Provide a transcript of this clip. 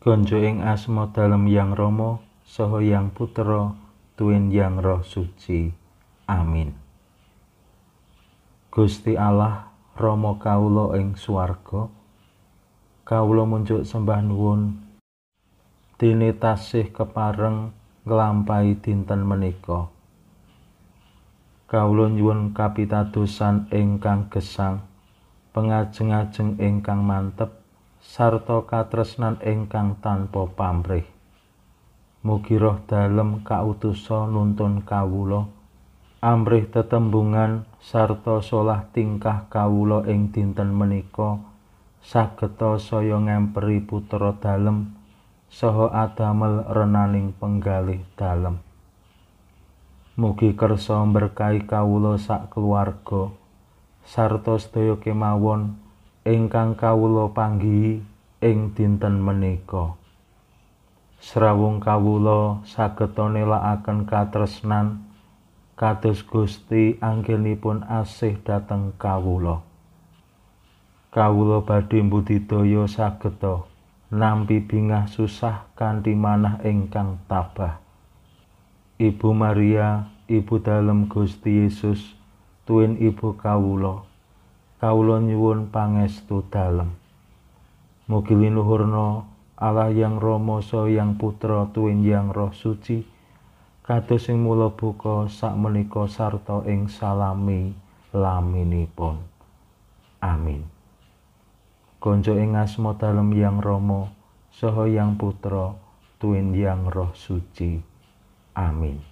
Konjo ing asma dalem Yang Rama saha Yang Putra tuwin Yang Roh Suci. Amin. Gusti Allah Rama kawula ing swarga kawula munjuk sembah nuwun dene tasih kepareng nglampahi dinten menika. Kawula nyuwun kapitadosan ingkang gesang, pengajeng-ajeng ingkang mantep sarta katresnan ingkang tanpa pamrih. Mugi roh dalem kautusa nuntun kawula amrih tetembungan sarta solah tingkah kawula ing dinten menika sageta saya ngemperi putra dalem saha adamel renaning penggalih dalem. Mugi kersa berkahi kawula sak keluarga sarta sedaya kemawon ingkang kawula panggihi ing dinten menika. Srawung kawula sageta nelakaken katresnan kados Gusti anggenipun asih dhateng kawula. Kawula badhe mbudidaya sageta nampi bingah susah kanthi manah ingkang tabah. Ibu Maria, Ibu dalem Gusti Yesus, tuwin ibu kawula. Kawula nyuwun pangestu dalem. Mugi linuhurna Allah yang Rama yang Putra tuwin yang Roh Suci kados sing mula buka sakmenika sarta ing salami laminipun. Amin. Konco ing asma dalem yang Rama saha yang Putra tuwin yang Roh Suci. Amin.